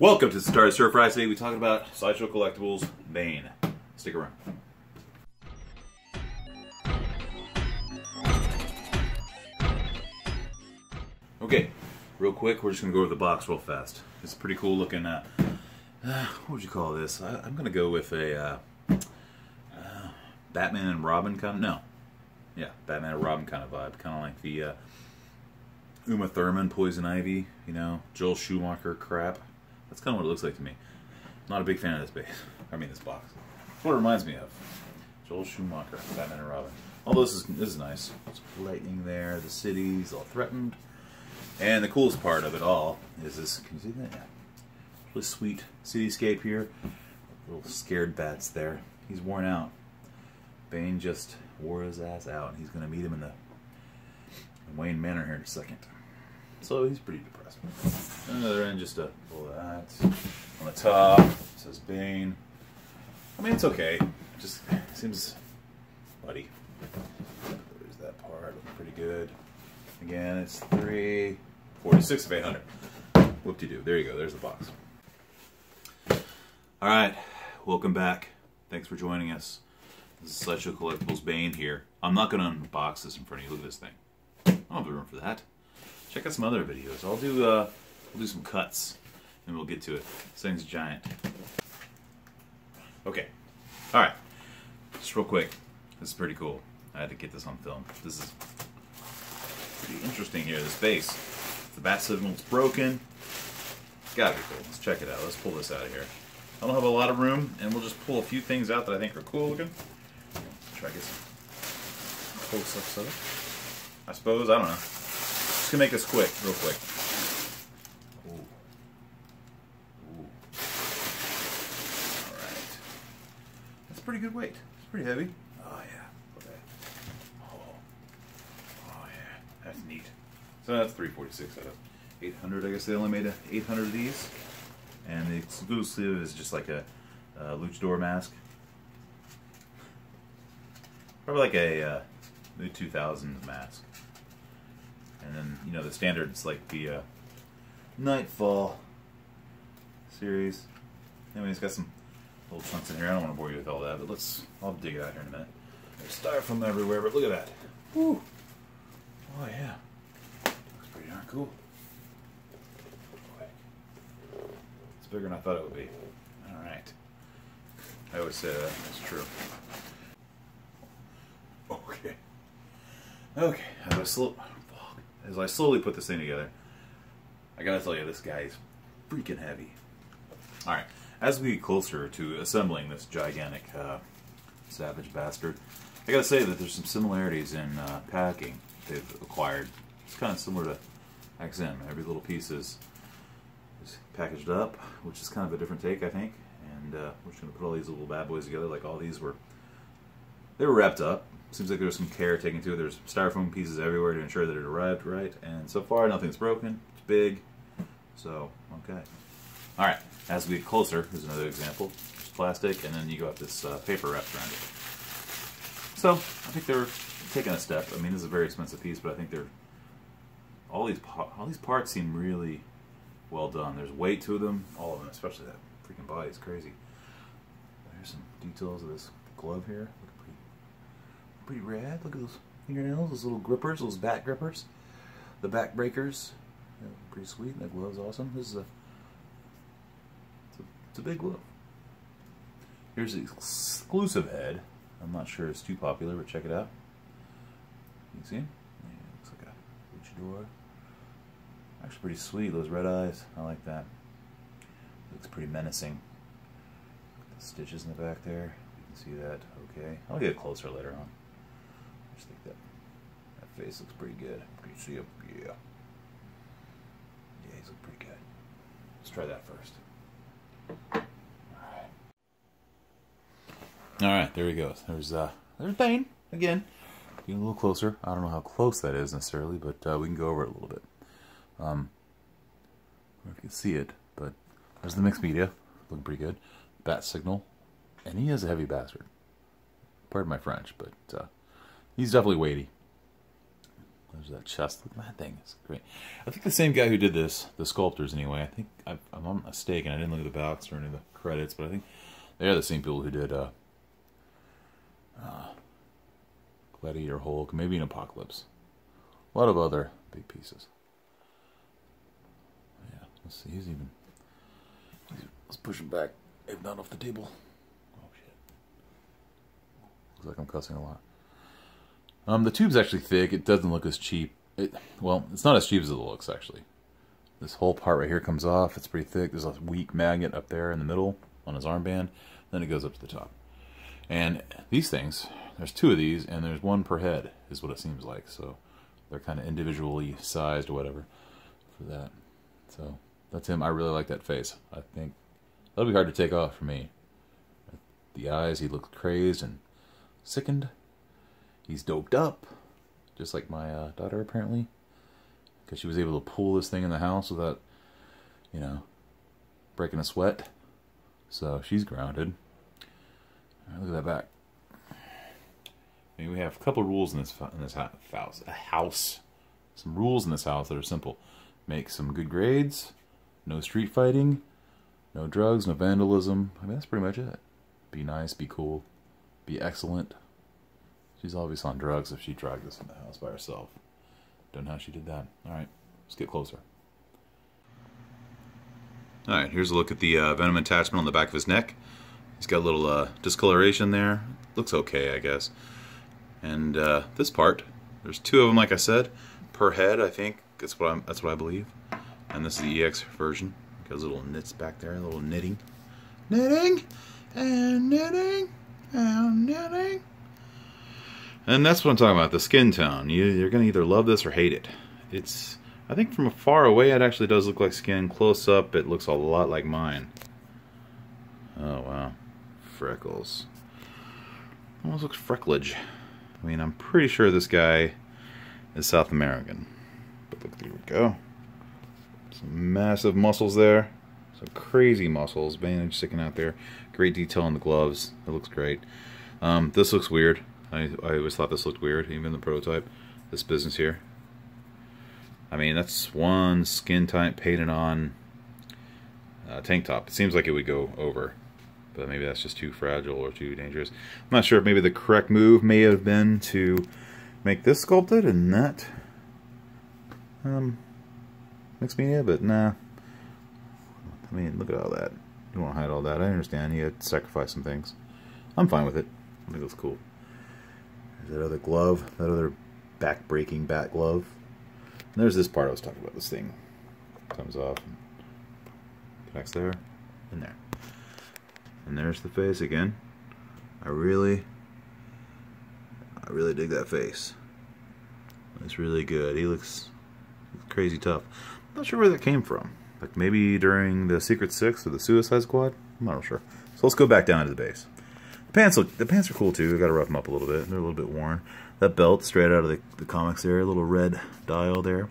Welcome to Star Surf Rise. Today we talk about Sideshow Collectibles Bane. Stick around. Okay, real quick, we're just gonna go over the box real fast. It's pretty cool looking. Uh, uh, what would you call this? I, am gonna go with a uh, uh, Batman and Robin kind of. No, yeah, Batman and Robin kind of vibe, kind of like the uh, Uma Thurman, Poison Ivy, you know, Joel Schumacher crap. That's kind of what it looks like to me. Not a big fan of this base. I mean, this box. That's what it reminds me of. Joel Schumacher, Batman and Robin. Although this is this is nice. Lightning there. The city's all threatened. And the coolest part of it all is this. Can you see that? Yeah. Really sweet cityscape here. Little scared bats there. He's worn out. Bane just wore his ass out, and he's going to meet him in the Wayne Manor here in a second. So he's pretty depressed. On the other end, just a pull that. On the top, says Bane. I mean, it's okay. Just seems muddy. There's that part, looking pretty good. Again, it's 346 of 800. Whoop-de-doo. There you go. There's the box. All right. Welcome back. Thanks for joining us. This is Sideshow Collectibles Bane here. I'm not going to unbox this in front of you. Look at this thing. I don't have room for that. Check out some other videos. I'll do uh, I'll do some cuts, and we'll get to it. This thing's giant. Okay. All right. Just real quick. This is pretty cool. I had to get this on film. This is pretty interesting here. This base. The bat signal's broken. It's gotta be cool. Let's check it out. Let's pull this out of here. I don't have a lot of room, and we'll just pull a few things out that I think are cool looking. Try to get some close-ups of it. I suppose. I don't know. Just gonna make this quick, real quick. Ooh. Ooh. All right. That's pretty good weight. It's pretty heavy. Oh yeah. Okay. Oh. Oh yeah. That's neat. So that's 346 out of 800. I guess they only made a 800 of these. And the exclusive is just like a, a luchador mask. Probably like a uh, mid 2000s mask. And then, you know, the standards like the uh, Knightfall series. Anyway, it's got some little chunks in here. I don't want to bore you with all that, but let's, I'll dig it out here in a minute. There's styrofoam everywhere, but look at that. Woo! Oh, yeah. Looks pretty darn cool. It's bigger than I thought it would be. Alright. I always say that. That's true. Okay. Okay. I, slow, as I slowly put this thing together, I gotta tell you, this guy is freaking heavy. Alright. As we get closer to assembling this gigantic uh, savage bastard, I gotta say that there's some similarities in uh, packing they've acquired. It's kind of similar to XM. Every little piece is, is packaged up, which is kind of a different take, I think. And uh, we're just to put all these little bad boys together. Like all these were, they were wrapped up. Seems like there's some care taken to it. There's styrofoam pieces everywhere to ensure that it arrived right. And so far, nothing's broken. It's big. So, okay. All right. As we get closer, here's another example. There's plastic, and then you got this uh, paper wrapped around it. So, I think they're taking a step. I mean, this is a very expensive piece, but I think they're all these all these parts seem really well done. There's weight to them, all of them, especially that freaking body is crazy. There's some details of this glove here. Pretty, rad. Look at those fingernails, those little grippers, those back grippers, the back breakers. Yeah, pretty sweet. That glove's awesome. This is a it's a, it's a big glove. Here's the exclusive head. I'm not sure it's too popular, but check it out. You see? Yeah, looks like a luchador. Actually pretty sweet, those red eyes. I like that. Looks pretty menacing. The stitches in the back there. You can see that. Okay. I'll get closer later on. Just think that that face looks pretty good. Can you see him? Yeah. Yeah, he's looking pretty good. Let's try that first. Alright. Alright, there he goes. There's uh there's Bane again. Getting a little closer. I don't know how close that is necessarily, but uh, we can go over it a little bit. Um, I don't know if you can see it, but there's the mixed media. Looking pretty good. Bat signal. And he is a heavy bastard. Pardon my French, but uh, he's definitely weighty. There's that chest. Look at that thing. It's great. I think the same guy who did this, the sculptors anyway. I think I, am mistaken. I didn't look at the box or any of the credits, but I think they are the same people who did uh, uh, Gladiator Hulk, maybe an Apocalypse. A lot of other big pieces. Yeah, let's see. He's even. Let's push him back, if not off the table. Oh shit! Looks like I'm cussing a lot. Um, the tube's actually thick. It doesn't look as cheap. It well, it's not as cheap as it looks actually. This whole part right here comes off. It's pretty thick. There's a weak magnet up there in the middle on his armband. Then it goes up to the top. And these things, there's two of these, and there's one per head, is what it seems like. So they're kind of individually sized or whatever for that. So that's him. I really like that face. I think that'll be hard to take off for me. The eyes, he looks crazed and sickened. He's doped up, just like my uh, daughter apparently, because she was able to pull this thing in the house without, you know, breaking a sweat. So she's grounded. Right, look at that back. I mean, we have a couple rules in this in this house. A house. Some rules in this house that are simple. Make some good grades. No street fighting. No drugs. No vandalism. I mean, that's pretty much it. Be nice. Be cool. Be excellent. She's obviously on drugs if she dragged this in the house by herself. Don't know how she did that. Alright, let's get closer. Alright, here's a look at the uh, venom attachment on the back of his neck. He's got a little uh, discoloration there. Looks okay, I guess. And uh, this part, there's two of them, like I said, per head, I think. That's what, I'm, that's what I believe. And this is the EX version. Got a little knits back there, a little knitting. Knitting! And knitting! And knitting! And that's what I'm talking about, the skin tone. You, you're going to either love this or hate it. It's, I think from far away it actually does look like skin. Close up it looks a lot like mine. Oh wow, freckles. Almost looks frecklage. I mean, I'm pretty sure this guy is South American. But look, there we go. Some massive muscles there. Some crazy muscles, bandage sticking out there. Great detail on the gloves. It looks great. Um, this looks weird. I, I always thought this looked weird, even the prototype. This business here. I mean, that's one skin type painted on uh, tank top. It seems like it would go over, but maybe that's just too fragile or too dangerous. I'm not sure if maybe the correct move may have been to make this sculpted and not um, mixed media, but nah. I mean, look at all that. You want to hide all that. I understand. You had to sacrifice some things. I'm fine with it. I think looks cool. That other glove, that other back-breaking bat glove. And there's this part I was talking about. This thing comes off and connects there and there. And there's the face again. I really, I really dig that face. It's really good. He looks crazy tough. I'm not sure where that came from. Like maybe during the Secret Six or the Suicide Squad? I'm not sure. So let's go back down to the base. The pants look. The pants are cool too. I got to rough them up a little bit. They're a little bit worn. That belt straight out of the, the comics there, a little red dial there.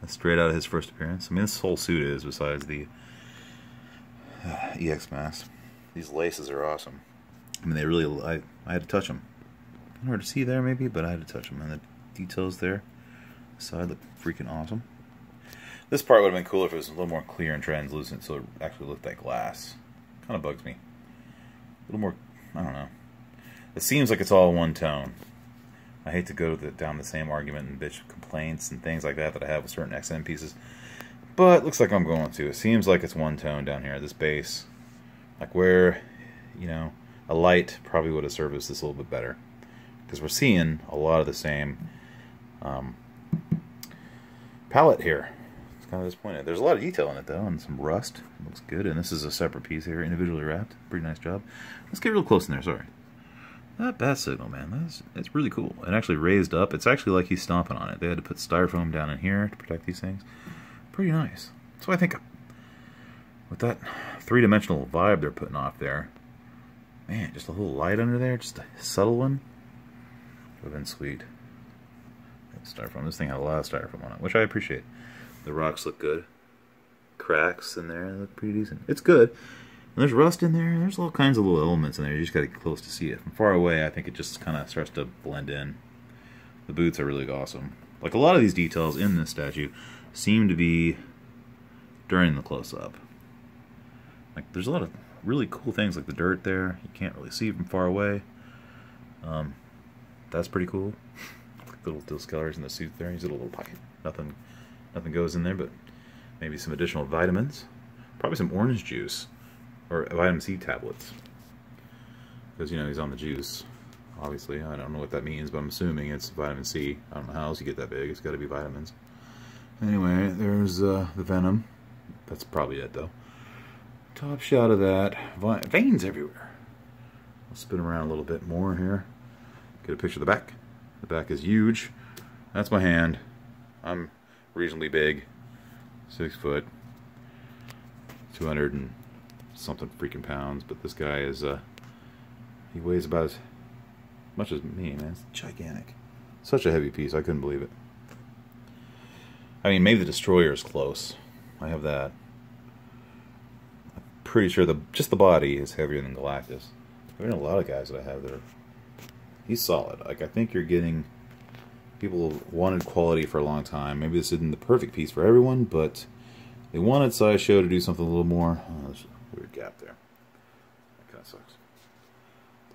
That's straight out of his first appearance. I mean, this whole suit is besides the uh, EX mask. These laces are awesome. I mean, they really. I I had to touch them. Hard to see there maybe, but I had to touch them. And the details there, the side look freaking awesome. This part would have been cooler if it was a little more clear and translucent, so it actually looked like glass. Kind of bugs me. A little more I don't know. It seems like it's all one tone. I hate to go the, down the same argument and bitch complaints and things like that that I have with certain XM pieces. But looks like I'm going to. It seems like it's one tone down here, this base. Like where, you know, a light probably would have serviced this a little bit better. Because we're seeing a lot of the same um, palette here. Kind of disappointing. There's a lot of detail in it though, and some rust. It looks good. And this is a separate piece here, individually wrapped. Pretty nice job. Let's get real close in there, sorry. That bat signal, man, that's it's really cool. It actually raised up. It's actually like he's stomping on it. They had to put styrofoam down in here to protect these things. Pretty nice. So I think with that three-dimensional vibe they're putting off there, man, just a little light under there, just a subtle one, would have been sweet. Styrofoam. This thing had a lot of styrofoam on it, which I appreciate. The rocks look good. Cracks in there look pretty decent. It's good there's rust in there. There's all kinds of little elements in there. You just got to get close to see it. From far away, I think it just kind of starts to blend in. The boots are really awesome. Like a lot of these details in this statue seem to be during the close-up. Like there's a lot of really cool things like the dirt there. You can't really see from far away. Um, that's pretty cool. little discolors in the suit there. He's got a little pocket. Nothing, nothing goes in there, but maybe some additional vitamins. Probably some orange juice or vitamin C tablets. Because you know he's on the juice. Obviously, I don't know what that means, but I'm assuming it's vitamin C. I don't know how else you get that big. It's got to be vitamins. Anyway, there's uh, the venom. That's probably it, though. Top shot of that. Veins everywhere. I'll spin around a little bit more here. Get a picture of the back. The back is huge. That's my hand. I'm reasonably big. Six foot. 200 and something freaking pounds. But this guy is, uh, he weighs about as much as me, man. It's gigantic. Such a heavy piece. I couldn't believe it. I mean, maybe the Destroyer is close. I have that I'm pretty sure the just the body is heavier than Galactus. I mean, a lot of guys that I have there. He's solid. Like I think you're getting people wanted quality for a long time. Maybe this isn't the perfect piece for everyone, but they wanted Sideshow to do something a little more. Oh, there's a weird gap there. That kind of sucks.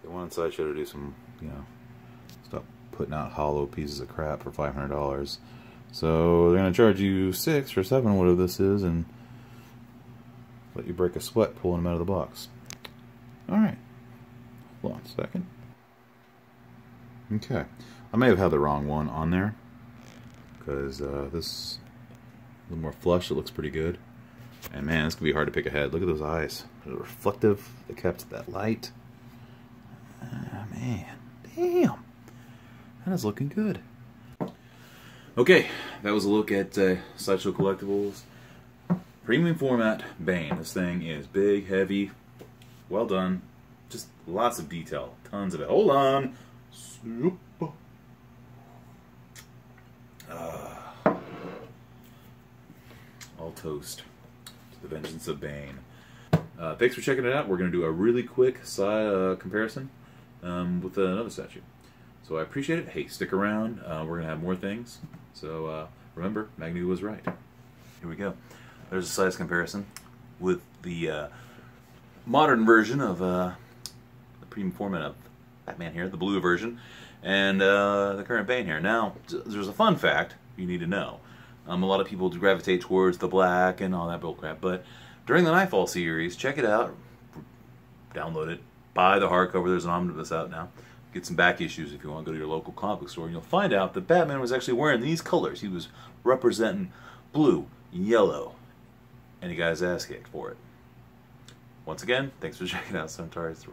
They wanted Sideshow to do some, you know, stop putting out hollow pieces of crap for five hundred dollars. So they're gonna charge you six or seven, whatever this is, and let you break a sweat pulling them out of the box. Alright. Hold on a second. Okay. I may have had the wrong one on there. Because uh, this a little more flush, it looks pretty good. And man, going to be hard to pick ahead. Look at those eyes. They're reflective. They kept that light. Ah, man. Damn. That is looking good. Okay, that was a look at uh, Sideshow Collectibles. Premium format Bane. This thing is big, heavy, well done. Just lots of detail. Tons of it. Hold on. Uh, toast to the vengeance of Bane. Uh, thanks for checking it out. We're going to do a really quick side, uh, comparison um, with another statue. So I appreciate it. Hey, stick around. Uh, we're going to have more things. So uh, remember, Magneto was right. Here we go there's a size comparison with the uh, modern version of uh, the premium format of Batman here, the blue version, and the current Bane here. Now, there's a fun fact you need to know. Um, a lot of people gravitate towards the black and all that bullcrap, but during the Knightfall series, check it out, download it, buy the hardcover. There's an omnibus out now. Get some back issues if you want to go to your local comic store, and you'll find out that Batman was actually wearing these colors. He was representing blue yellow and he got ass kicked for it. Once again, thanks for checking out Centauri's